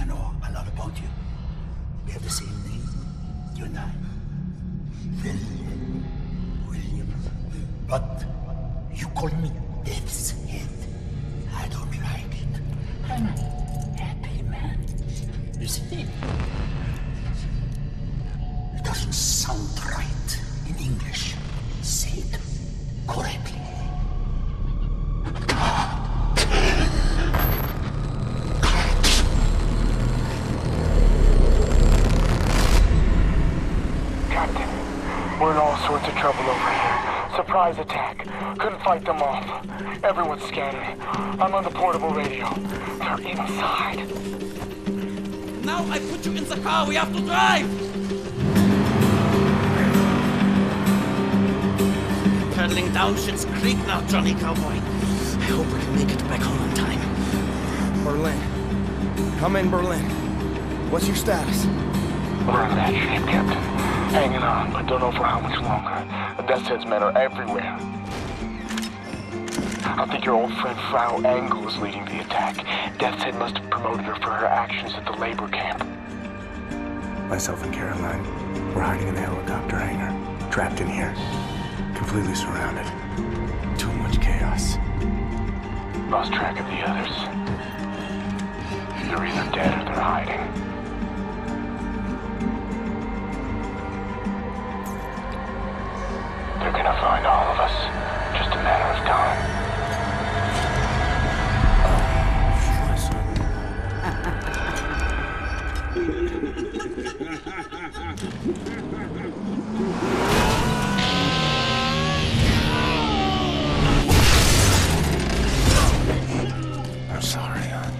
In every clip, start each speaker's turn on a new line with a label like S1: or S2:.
S1: I know a lot about you. We have the same name, you and I. William. William. But you call me
S2: sorts of trouble over here. Surprise attack. Couldn't fight them off. Everyone's scattered. I'm on the portable radio. They're inside.
S3: Now I put you in the car. We have to drive. Pedaling down Shit's Creek now, Johnny Cowboy. I hope we can make it back home in time.
S4: Berlin. Come in, Berlin. What's your status?
S2: We're in bad shape, Captain. Hanging on, but don't know for how much longer. The Death's Head's men are everywhere. I think your old friend Frau Engel is leading the attack. Death's Head must have promoted her for her actions at the labor camp.
S5: Myself and Caroline, we're hiding in the helicopter hangar. Trapped in here. Completely surrounded. Too much chaos.
S2: Lost track of the others. They're either dead or they're hiding. Gonna find all of us. Just a matter of time.
S5: I'm sorry, Anya.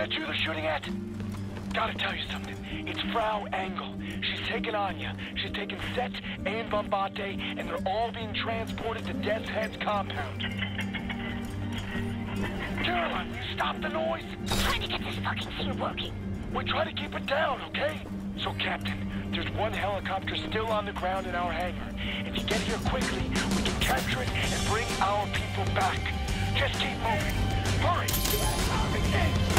S2: that you they're shooting at? Gotta tell you something. It's Frau Engel. She's taken Anya. She's taken Set and Bombate, and they're all being transported to Death's Head's compound. Caroline, will you stop the noise?
S6: I'm trying to get this fucking thing working.
S2: We try to keep it down, okay? So, Captain, there's one helicopter still on the ground in our hangar. If you get here quickly, we can capture it and bring our people back. Just keep moving. Hurry!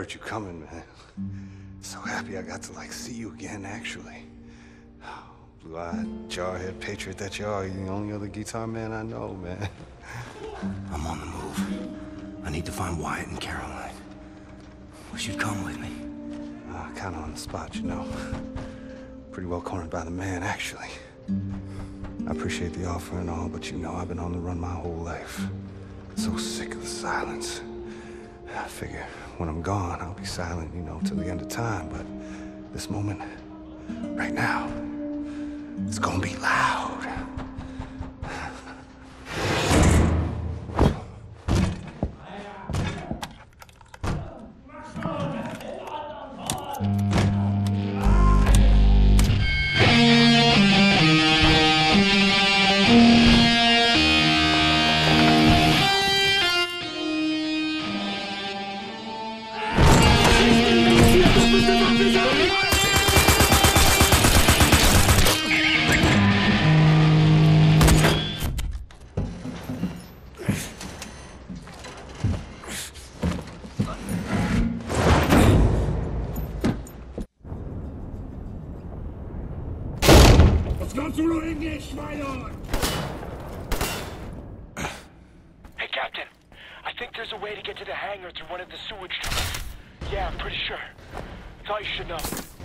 S5: Heard you coming, man. So happy I got to like see you again, actually. Blue-eyed, jarhead patriot that you are. You're the only other guitar man I know, man.
S1: I'm on the move. I need to find Wyatt and Caroline. Wish you'd come with me.
S5: Uh, kind of on the spot, you know. Pretty well cornered by the man, actually. I appreciate the offer and all, but you know I've been on the run my whole life. So sick of the silence. I figure when I'm gone, I'll be silent, you know, till the end of time. But this moment, right now, it's gonna be loud.
S2: Thought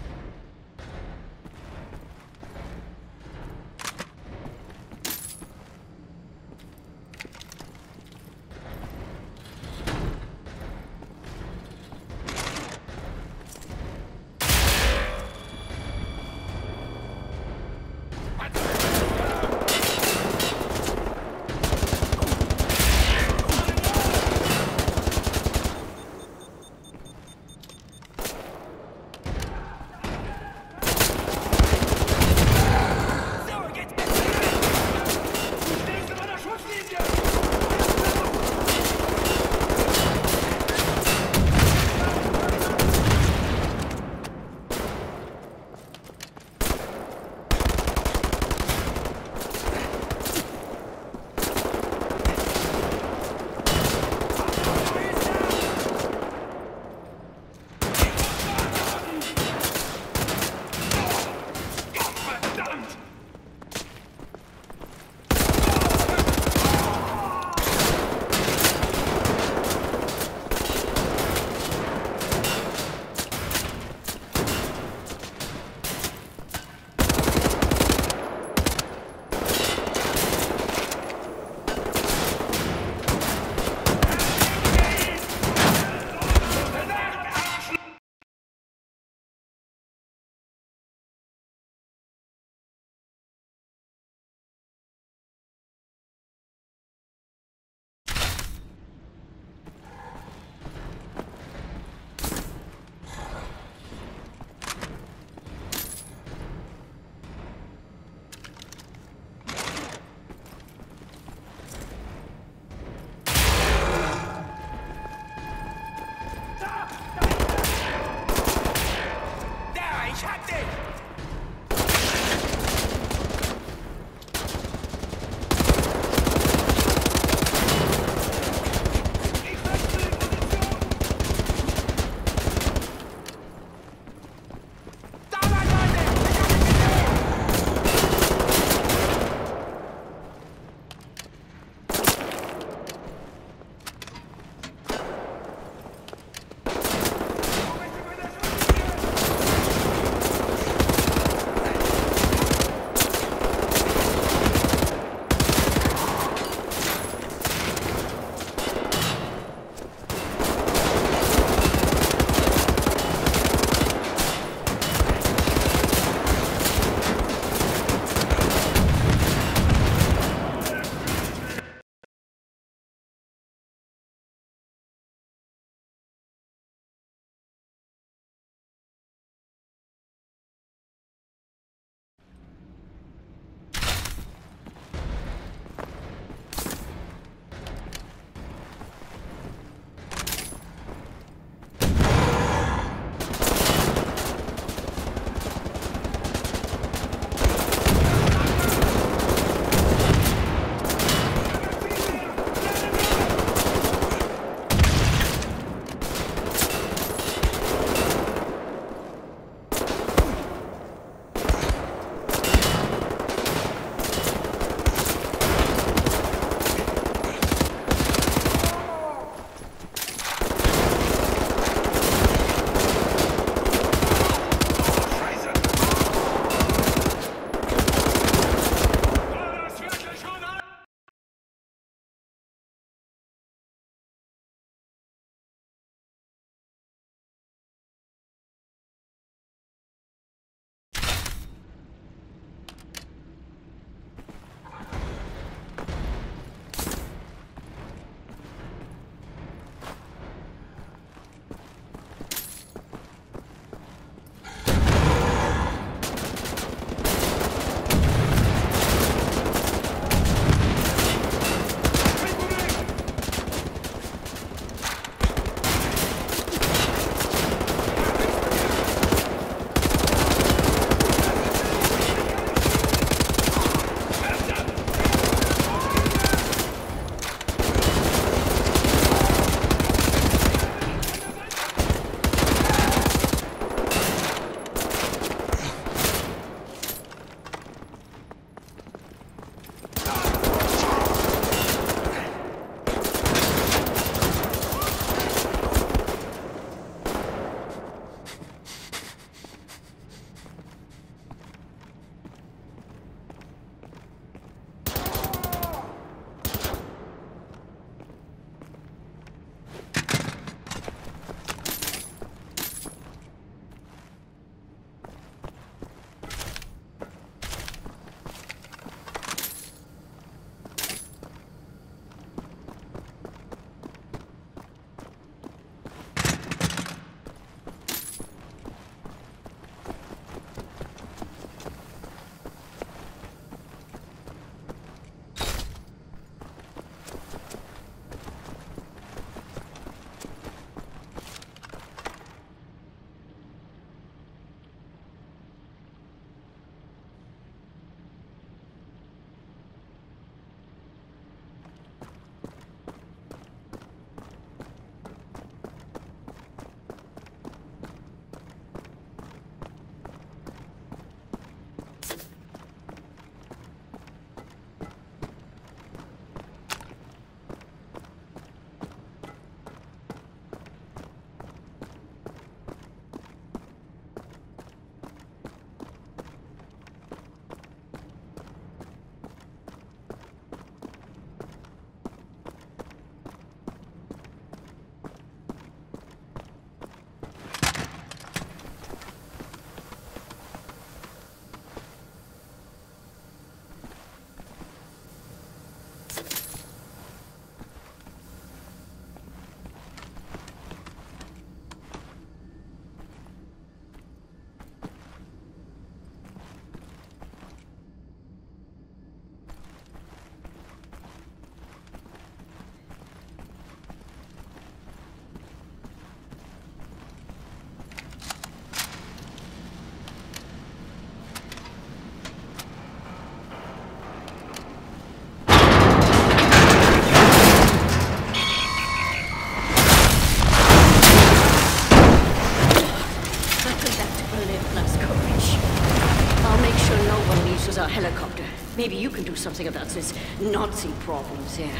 S7: something about this Nazi problems here.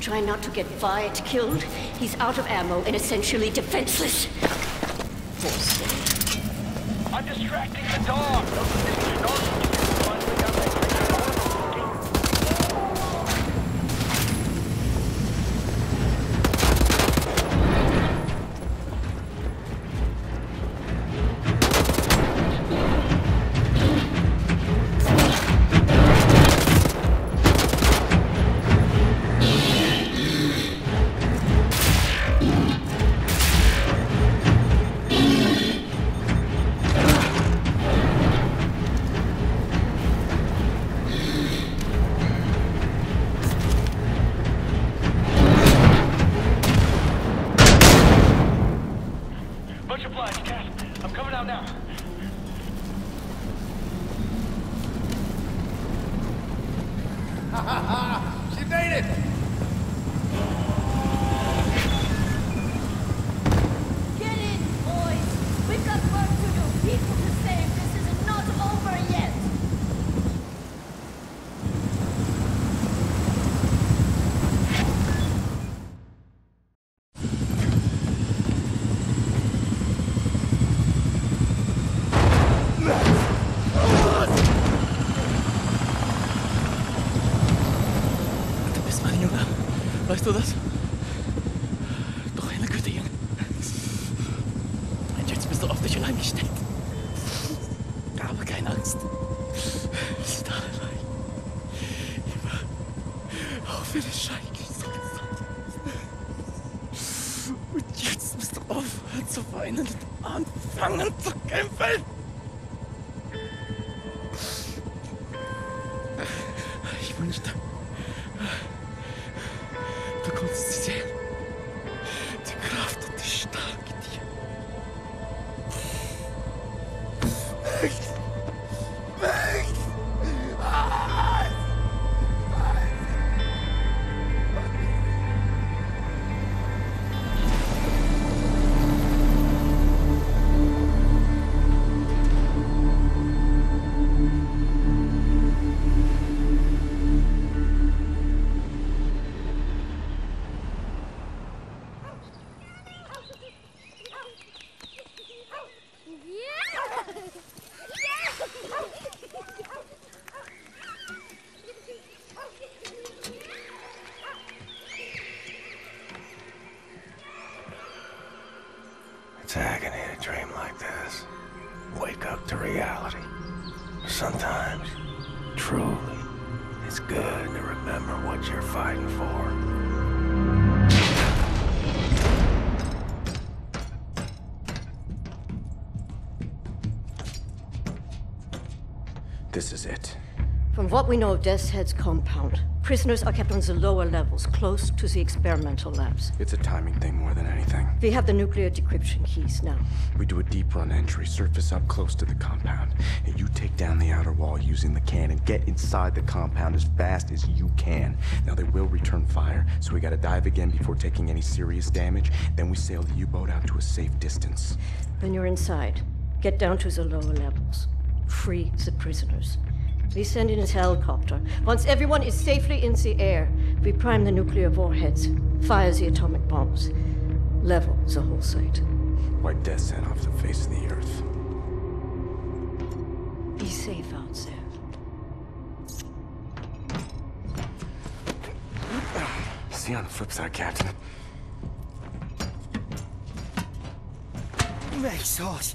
S7: Try not to get Wyatt killed. He's out of ammo and essentially defenseless. Poor.
S2: I'm distracting the dog.
S8: Lo estudas. Sometimes, truly, it's good to remember what you're fighting for.
S4: This is it.
S7: From what we know of Death's Head's compound, prisoners are kept on the lower levels, close to the experimental labs.
S4: It's a timing thing more than anything.
S7: We have the nuclear decryption keys now.
S4: We do a deep run entry, surface up close to the compound, and you take down the outer wall using the cannon. And get inside the compound as fast as you can. Now they will return fire, so we gotta dive again before taking any serious damage. Then we sail the U-boat out to a safe distance.
S7: When you're inside, get down to the lower levels. Free the prisoners. We send in a helicopter. Once everyone is safely in the air, we prime the nuclear warheads, fire the atomic bombs, level the whole site.
S4: Wipe Death's Head off the face of the earth.
S7: Be safe out there.
S4: See you on the flip side, Captain.
S9: My sauce.